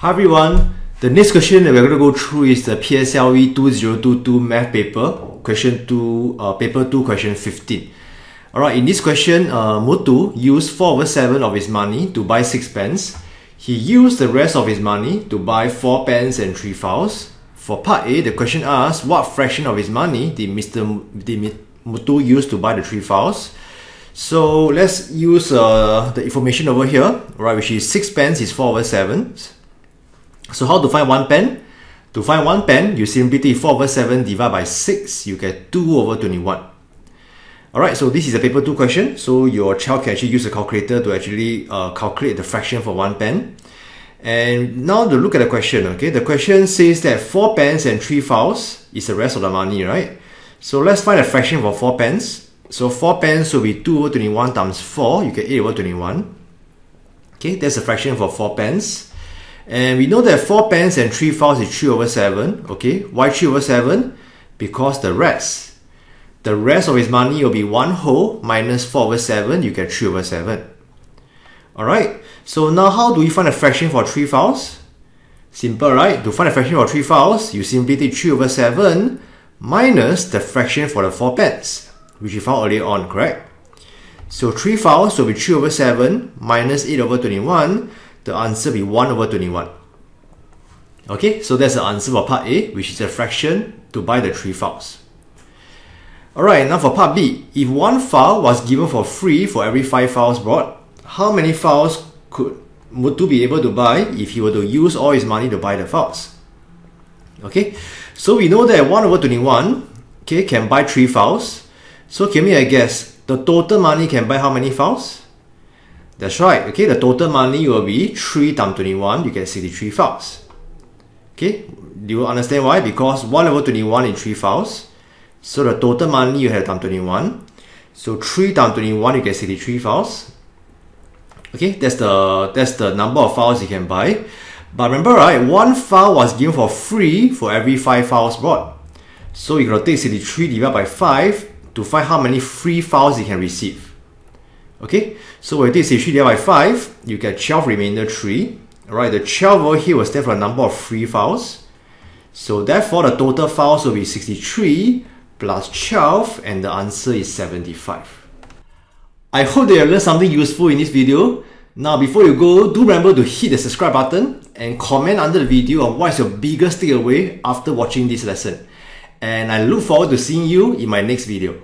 Hi everyone, the next question that we're going to go through is the PSLE 2022 math paper, question 2, uh, paper 2, question 15. Alright, in this question, uh, Muthu used 4 over 7 of his money to buy 6 pens. He used the rest of his money to buy 4 pens and 3 files. For part A, the question asks, what fraction of his money did Mr. Did Muthu use to buy the 3 files? So let's use uh, the information over here, right, which is 6 pens is 4 over 7. So how to find one pen? To find one pen, you simply take 4 over 7 divided by 6, you get 2 over 21. Alright, so this is a paper 2 question. So your child can actually use a calculator to actually uh, calculate the fraction for one pen. And now to look at the question, okay? The question says that 4 pens and 3 files is the rest of the money, right? So let's find a fraction for 4 pens. So 4 pens will be 2 over 21 times 4, you get 8 over 21. Okay, that's a fraction for 4 pens. And we know that 4 pens and 3 files is 3 over 7. Okay, why 3 over 7? Because the rest. The rest of his money will be 1 whole minus 4 over 7. You get 3 over 7. Alright, so now how do we find a fraction for 3 files? Simple, right? To find a fraction for 3 files, you simply take 3 over 7 minus the fraction for the 4 pens, which we found earlier on, correct? So 3 files will be 3 over 7 minus 8 over 21 the answer be 1 over 21. Okay, so that's the answer for part A, which is a fraction to buy the 3 files. Alright, now for part B, if one file was given for free for every 5 files bought, how many files could Muthu be able to buy if he were to use all his money to buy the files? Okay, so we know that 1 over 21 okay, can buy 3 files. So can we guess, the total money can buy how many files? That's right, okay, the total money will be 3 times 21, you get 63 files. Okay, do you understand why? Because 1 over 21 in 3 files, so the total money you have times 21. So 3 times 21, you get 63 files. Okay, that's the that's the number of files you can buy. But remember, right, one file was given for free for every 5 files bought. So you gotta take 63 divided by 5 to find how many free files you can receive. Okay, so when this is 3 divided by 5, you get 12 remainder 3. Alright, the 12 over here will stand for a number of free files. So therefore, the total files will be 63 plus 12, and the answer is 75. I hope that you learned something useful in this video. Now, before you go, do remember to hit the subscribe button and comment under the video on what is your biggest takeaway after watching this lesson. And I look forward to seeing you in my next video.